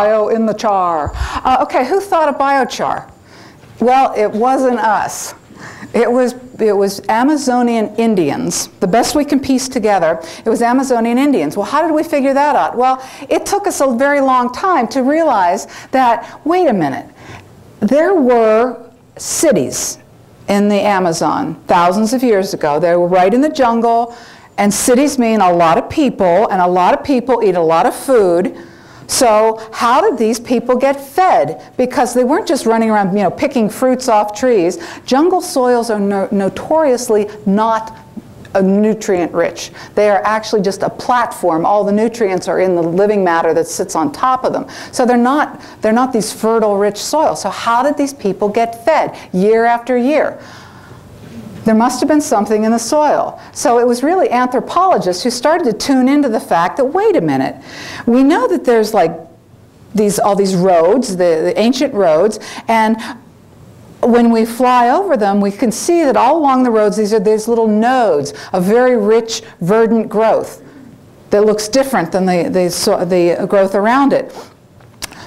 bio in the char. Uh, okay, who thought of biochar? Well, it wasn't us. It was, it was Amazonian Indians. The best we can piece together, it was Amazonian Indians. Well, how did we figure that out? Well, it took us a very long time to realize that, wait a minute, there were cities in the Amazon thousands of years ago. They were right in the jungle, and cities mean a lot of people, and a lot of people eat a lot of food. So how did these people get fed? Because they weren't just running around, you know, picking fruits off trees. Jungle soils are no notoriously not nutrient rich. They are actually just a platform. All the nutrients are in the living matter that sits on top of them. So they're not, they're not these fertile, rich soils. So how did these people get fed year after year? There must have been something in the soil. So it was really anthropologists who started to tune into the fact that, wait a minute, we know that there's like these, all these roads, the, the ancient roads, and when we fly over them, we can see that all along the roads, these are these little nodes of very rich, verdant growth that looks different than the, the, the growth around it.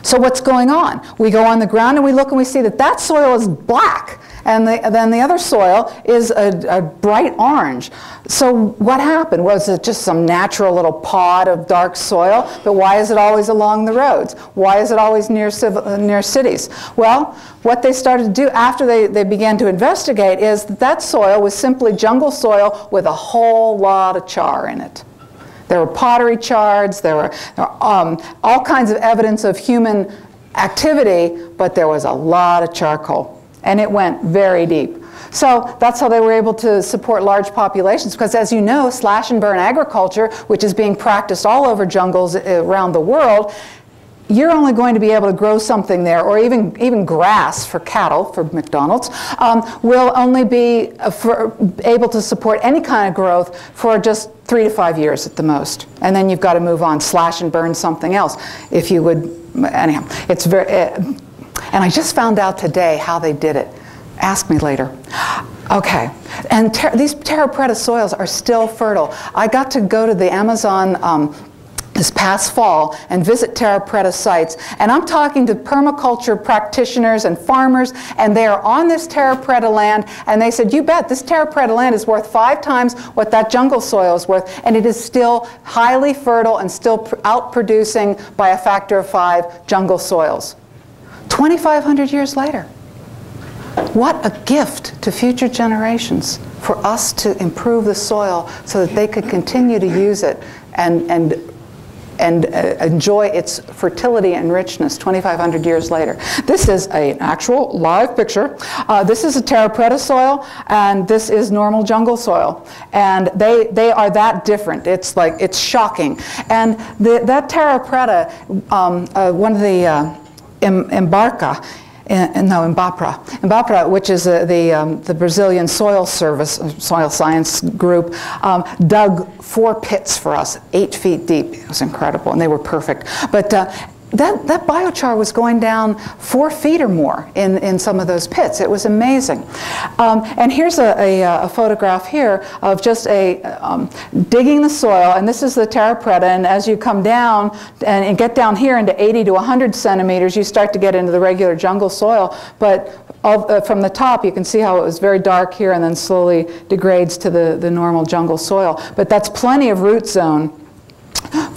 So what's going on? We go on the ground and we look and we see that that soil is black and the, then the other soil is a, a, bright orange. So what happened? Was it just some natural little pod of dark soil? But why is it always along the roads? Why is it always near, near cities? Well, what they started to do after they, they began to investigate is that that soil was simply jungle soil with a whole lot of char in it. There were pottery shards, there were, there were um, all kinds of evidence of human activity, but there was a lot of charcoal and it went very deep. So that's how they were able to support large populations because as you know, slash and burn agriculture, which is being practiced all over jungles uh, around the world, you're only going to be able to grow something there, or even, even grass for cattle, for McDonald's, um, will only be uh, able to support any kind of growth for just three to five years at the most. And then you've got to move on, slash and burn something else. If you would, anyhow, it's very, uh, and I just found out today how they did it. Ask me later. Okay, and ter these terra preta soils are still fertile. I got to go to the Amazon um, this past fall and visit terra preta sites. And I'm talking to permaculture practitioners and farmers, and they are on this terra preta land, and they said, you bet, this terra preta land is worth five times what that jungle soil is worth, and it is still highly fertile and still outproducing by a factor of five jungle soils. 2,500 years later. What a gift to future generations for us to improve the soil so that they could continue to use it and, and, and uh, enjoy its fertility and richness 2,500 years later. This is an actual live picture. Uh, this is a terra preta soil, and this is normal jungle soil. And they, they are that different. It's like, it's shocking. And the, that terra preta, um, uh, one of the uh, Embarca, in, no, Embrapa, Embrapa, which is a, the, um, the Brazilian soil service, soil science group, um, dug four pits for us, eight feet deep. It was incredible, and they were perfect. But uh, that, that biochar was going down four feet or more in, in some of those pits. It was amazing. Um, and here's a, a, a, photograph here of just a um, digging the soil, and this is the terra preta, and as you come down and, and, get down here into 80 to 100 centimeters, you start to get into the regular jungle soil. But all, uh, from the top, you can see how it was very dark here and then slowly degrades to the, the normal jungle soil. But that's plenty of root zone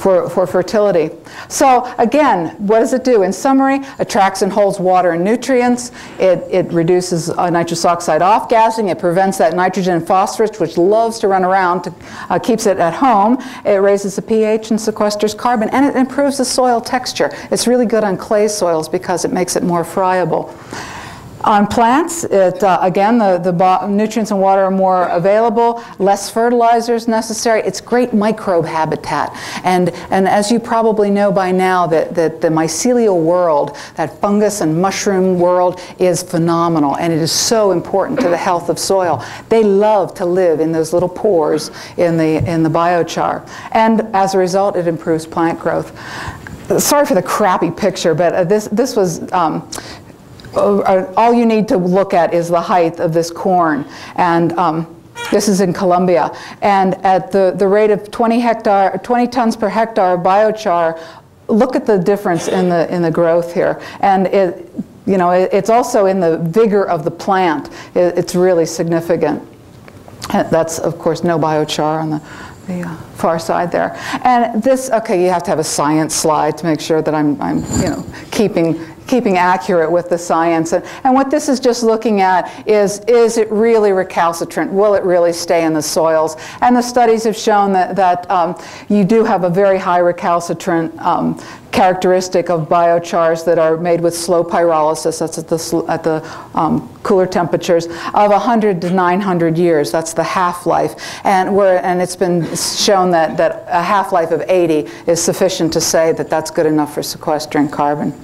for, for fertility. So again, what does it do? In summary, attracts and holds water and nutrients. It, it reduces uh, nitrous oxide off-gassing. It prevents that nitrogen and phosphorus, which loves to run around, to, uh, keeps it at home. It raises the pH and sequesters carbon, and it improves the soil texture. It's really good on clay soils because it makes it more friable. On plants, it, uh, again, the, the nutrients and water are more available, less fertilizers necessary. It's great microbe habitat. And, and as you probably know by now, that, that the mycelial world, that fungus and mushroom world, is phenomenal. And it is so important to the health of soil. They love to live in those little pores in the, in the biochar. And as a result, it improves plant growth sorry for the crappy picture, but uh, this, this was um, all you need to look at is the height of this corn. And um, this is in Colombia. And at the, the rate of 20, hectare, 20 tons per hectare of biochar, look at the difference in the, in the growth here. And it, you know, it, it's also in the vigor of the plant. It, it's really significant. That's, of course, no biochar on the, the uh, far side there. And this, okay, you have to have a science slide to make sure that I'm, I'm you know, keeping keeping accurate with the science. And, and what this is just looking at is, is it really recalcitrant? Will it really stay in the soils? And the studies have shown that, that um, you do have a very high recalcitrant um, characteristic of biochars that are made with slow pyrolysis, that's at the, at the um, cooler temperatures, of 100 to 900 years. That's the half-life. And, and it's been shown that, that a half-life of 80 is sufficient to say that that's good enough for sequestering carbon.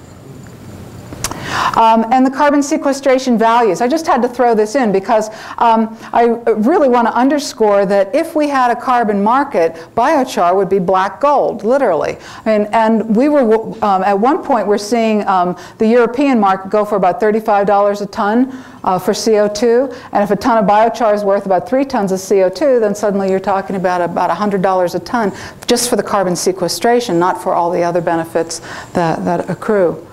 Um, and the carbon sequestration values. I just had to throw this in because um, I really want to underscore that if we had a carbon market, biochar would be black gold, literally. And, and we were, um, at one point, we're seeing um, the European market go for about $35 a ton uh, for CO2. And if a ton of biochar is worth about three tons of CO2, then suddenly you're talking about about $100 a ton just for the carbon sequestration, not for all the other benefits that, that accrue.